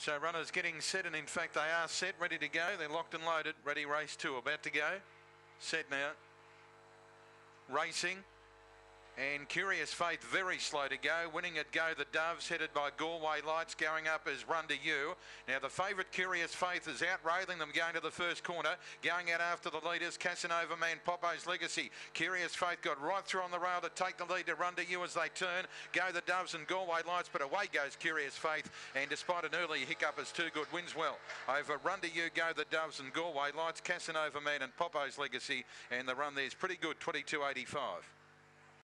So runners getting set, and in fact they are set, ready to go. They're locked and loaded, ready race two, about to go. Set now. Racing. And Curious Faith very slow to go. Winning at Go the Doves, headed by Galway Lights, going up as Run to You. Now the favourite Curious Faith is out railing them going to the first corner. Going out after the leaders, Casanova Man, Popo's Legacy. Curious Faith got right through on the rail to take the lead to Run to You as they turn. Go the Doves and Galway Lights, but away goes Curious Faith. And despite an early hiccup as Too Good wins well. Over Run to You, Go the Doves and Galway Lights, Casanova Man and Popo's Legacy. And the run there's pretty good, 22.85.